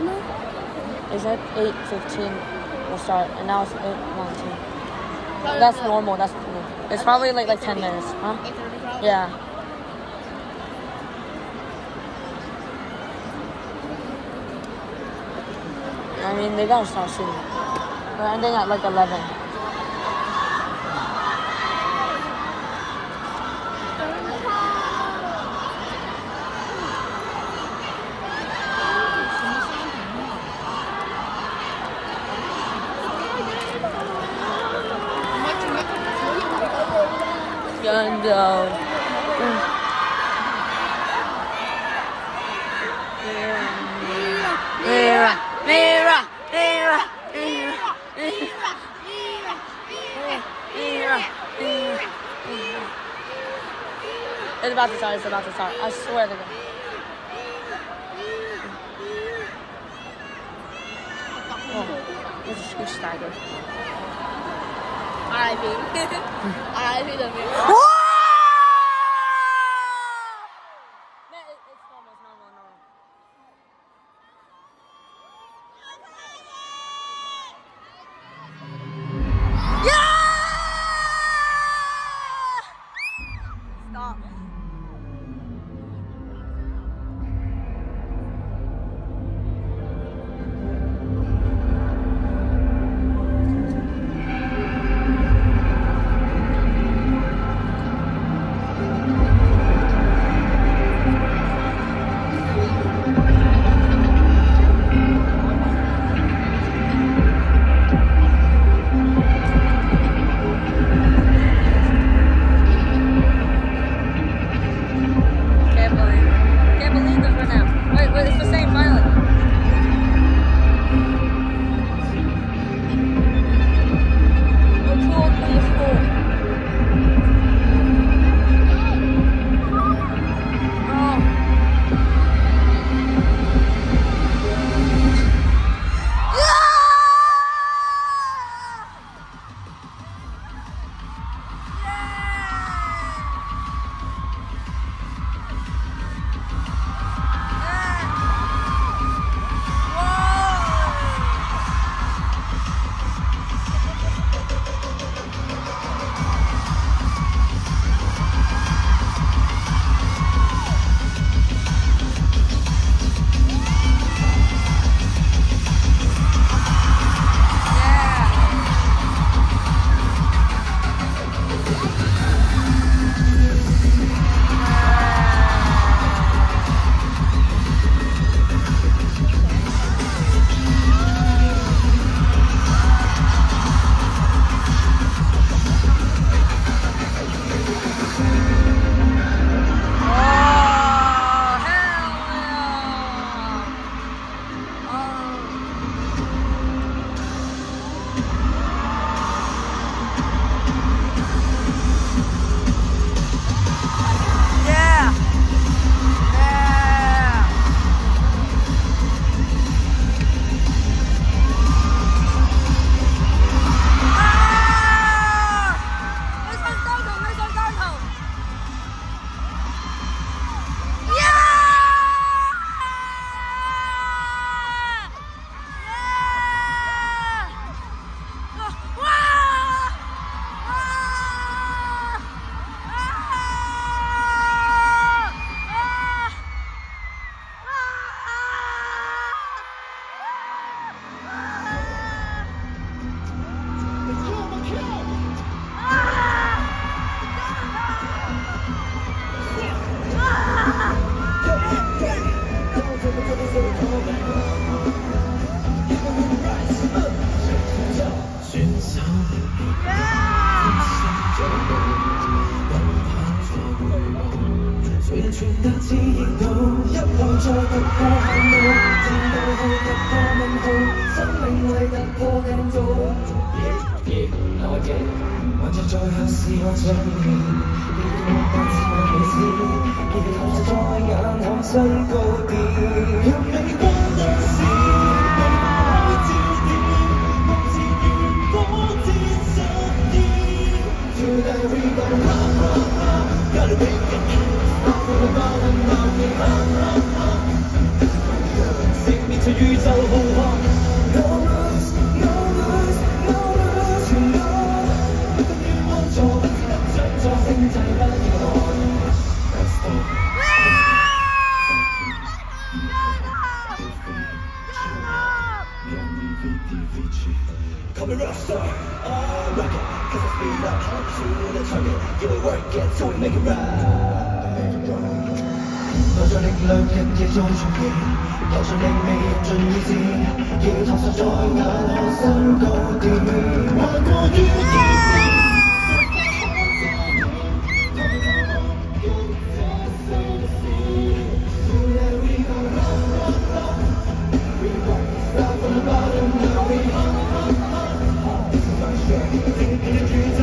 No. Is it 8.15 we'll start, and now it's 8.19. That's normal, that's normal. It's probably like like 10 minutes, huh? 8:30 crowd? Yeah. I mean, they gotta start soon. We're ending at like 11. Gundo. Mira, mira, mira, mira, mira, mira, mira. It's about to start, it's about to start. I swear to God. Oh, this is Scooch Steiger. R.I.P. R.I.P. the mirror. 突破限度，战斗后突破梦到，生命为突破更早。夜夜伴我，在是我像你，别怕千万彼此，结伴投手在眼看新高点，让你光动闪。it, it, work it, so we make it right. Thank you.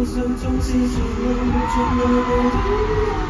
我想纵使前路纵有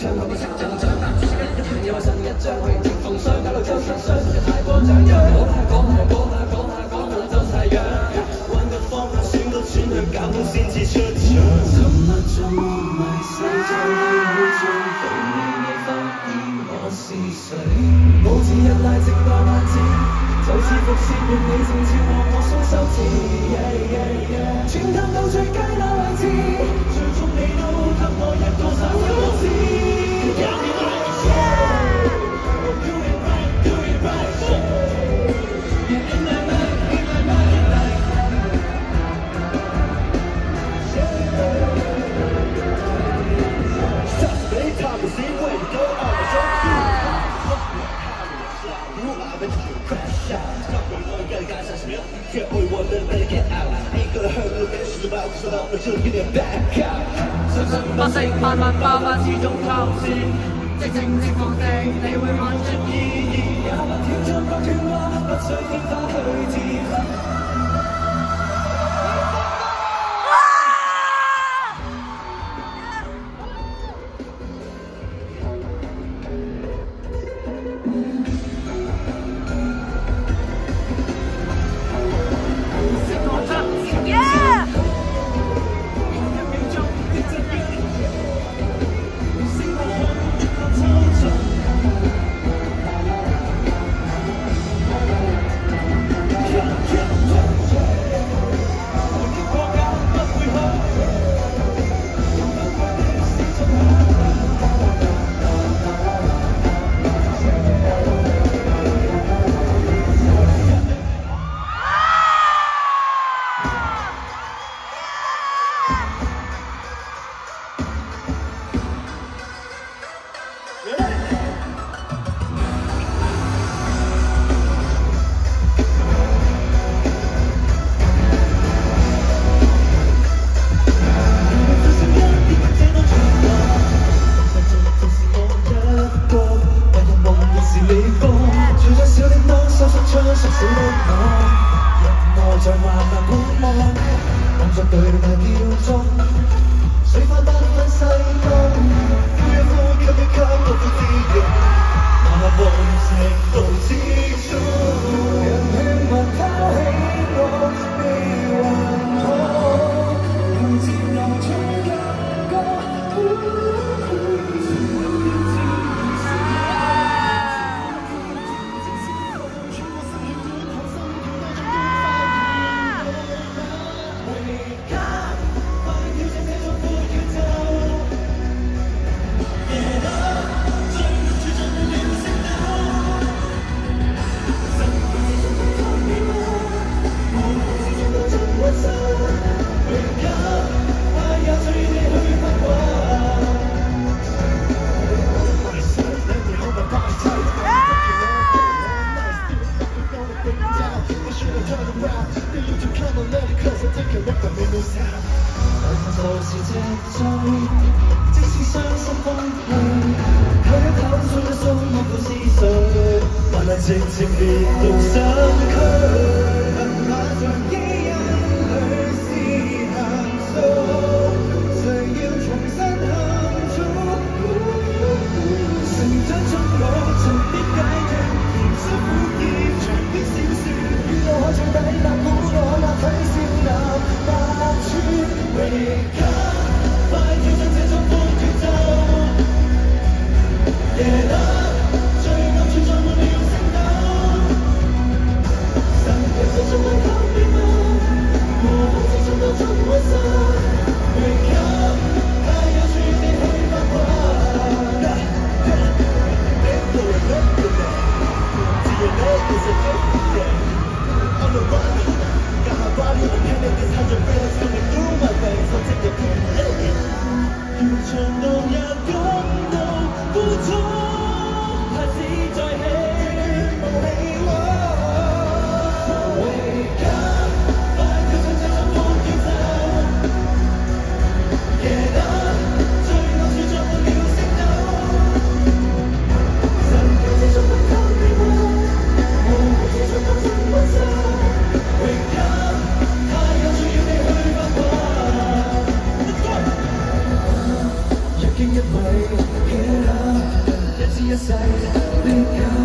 唱到我识就像拍掌一样你话一张我形成重伤搞到周身太过讲下讲下讲下讲下讲下就走晒样揾个方向选都选却搞到先至出场沉默像活埋世在你脑中永你未发现我是谁舞池一面直到间万千就似服侍你静悄往我双手前 yeah yeah yeah 转给到最佳那位置相信不死慢慢化怕始终透支即情绝望地你会看出意义也不挑剔我退路不需听花去置 Inside. I think